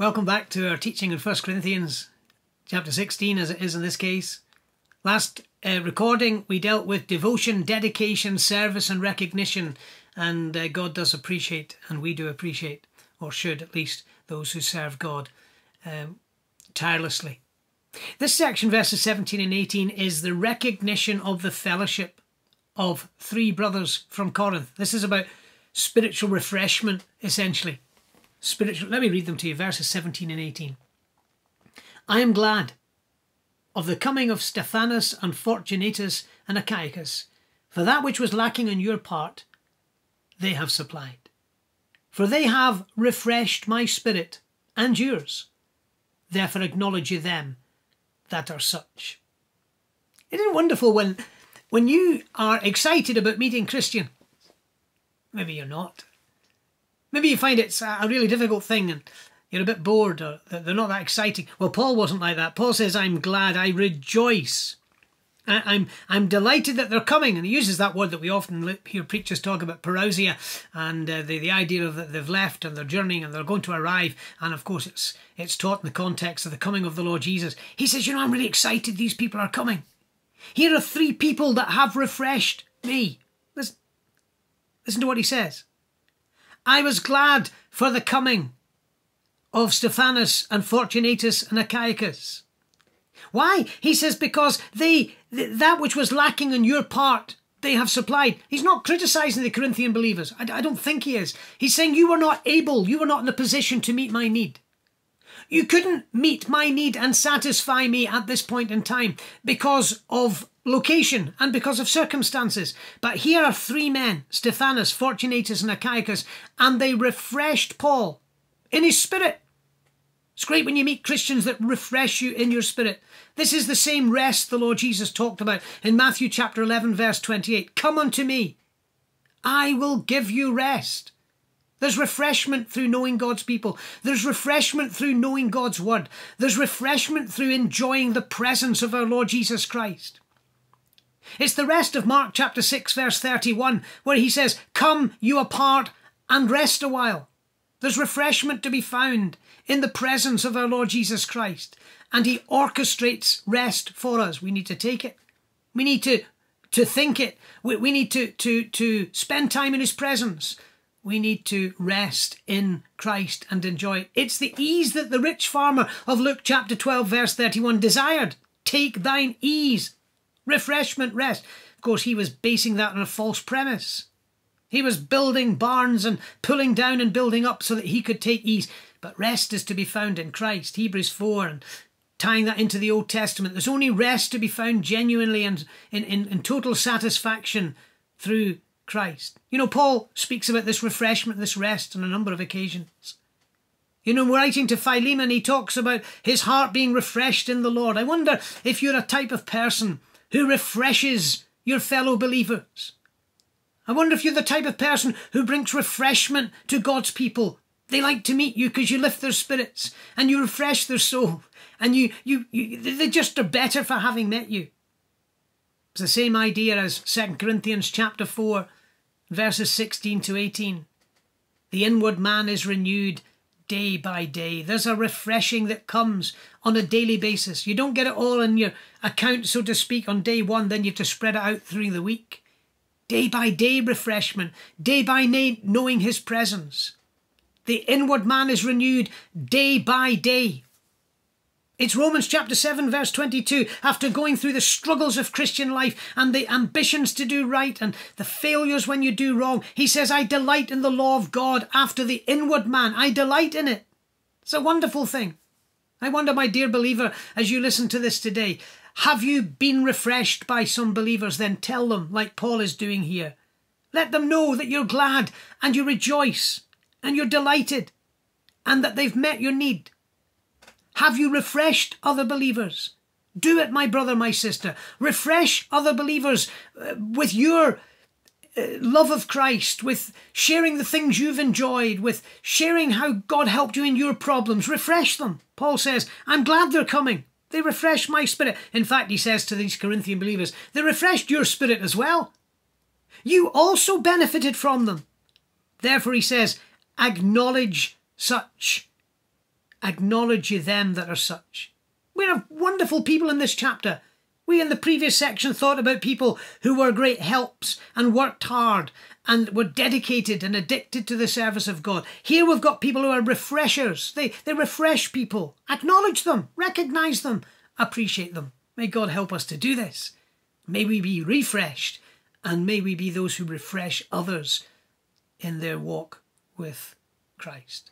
Welcome back to our teaching in 1 Corinthians chapter 16, as it is in this case. Last uh, recording, we dealt with devotion, dedication, service, and recognition, and uh, God does appreciate, and we do appreciate, or should at least, those who serve God um, tirelessly. This section, verses 17 and 18, is the recognition of the fellowship of three brothers from Corinth. This is about spiritual refreshment, essentially spiritual. Let me read them to you, verses 17 and 18. I am glad of the coming of Stephanus and Fortunatus and Achaicus, for that which was lacking on your part, they have supplied. For they have refreshed my spirit and yours. Therefore acknowledge you them that are such. Isn't it wonderful when, when you are excited about meeting Christian? Maybe you're not. Maybe you find it's a really difficult thing and you're a bit bored or they're not that exciting. Well, Paul wasn't like that. Paul says, I'm glad, I rejoice. I'm I'm delighted that they're coming, and he uses that word that we often hear preachers talk about, parousia, and uh, the the idea of that they've left and they're journeying and they're going to arrive, and of course it's it's taught in the context of the coming of the Lord Jesus. He says, you know, I'm really excited. These people are coming. Here are three people that have refreshed me. Listen, listen to what he says. I was glad for the coming of Stephanus and Fortunatus and Achaicus. Why? He says, because they, that which was lacking on your part, they have supplied. He's not criticizing the Corinthian believers. I, I don't think he is. He's saying you were not able, you were not in a position to meet my need. You couldn't meet my need and satisfy me at this point in time because of location and because of circumstances. But here are three men, Stephanus, Fortunatus, and Achaicus, and they refreshed Paul in his spirit. It's great when you meet Christians that refresh you in your spirit. This is the same rest the Lord Jesus talked about in Matthew chapter 11, verse 28. Come unto me, I will give you rest. There's refreshment through knowing God's people. There's refreshment through knowing God's word. There's refreshment through enjoying the presence of our Lord Jesus Christ. It's the rest of Mark chapter 6, verse 31, where he says, Come you apart and rest a while. There's refreshment to be found in the presence of our Lord Jesus Christ. And he orchestrates rest for us. We need to take it. We need to, to think it. We, we need to, to, to spend time in his presence we need to rest in Christ and enjoy it. It's the ease that the rich farmer of Luke chapter 12, verse 31 desired. Take thine ease, refreshment, rest. Of course, he was basing that on a false premise. He was building barns and pulling down and building up so that he could take ease. But rest is to be found in Christ. Hebrews 4 and tying that into the Old Testament. There's only rest to be found genuinely and in, in, in total satisfaction through Christ. You know, Paul speaks about this refreshment, this rest on a number of occasions. You know, writing to Philemon, he talks about his heart being refreshed in the Lord. I wonder if you're a type of person who refreshes your fellow believers. I wonder if you're the type of person who brings refreshment to God's people. They like to meet you because you lift their spirits and you refresh their soul, and you, you, you they just are better for having met you. It's the same idea as 2 Corinthians chapter 4 verses 16 to 18. The inward man is renewed day by day. There's a refreshing that comes on a daily basis. You don't get it all in your account, so to speak, on day one, then you have to spread it out through the week. Day by day refreshment, day by day knowing his presence. The inward man is renewed day by day. It's Romans chapter 7, verse 22. After going through the struggles of Christian life and the ambitions to do right and the failures when you do wrong, he says, I delight in the law of God after the inward man. I delight in it. It's a wonderful thing. I wonder, my dear believer, as you listen to this today, have you been refreshed by some believers? Then tell them, like Paul is doing here. Let them know that you're glad and you rejoice and you're delighted and that they've met your need have you refreshed other believers? Do it, my brother, my sister. Refresh other believers uh, with your uh, love of Christ, with sharing the things you've enjoyed, with sharing how God helped you in your problems. Refresh them. Paul says, I'm glad they're coming. They refresh my spirit. In fact, he says to these Corinthian believers, they refreshed your spirit as well. You also benefited from them. Therefore, he says, acknowledge such acknowledge you them that are such. We have wonderful people in this chapter. We in the previous section thought about people who were great helps and worked hard and were dedicated and addicted to the service of God. Here we've got people who are refreshers. They, they refresh people. Acknowledge them, recognize them, appreciate them. May God help us to do this. May we be refreshed and may we be those who refresh others in their walk with Christ.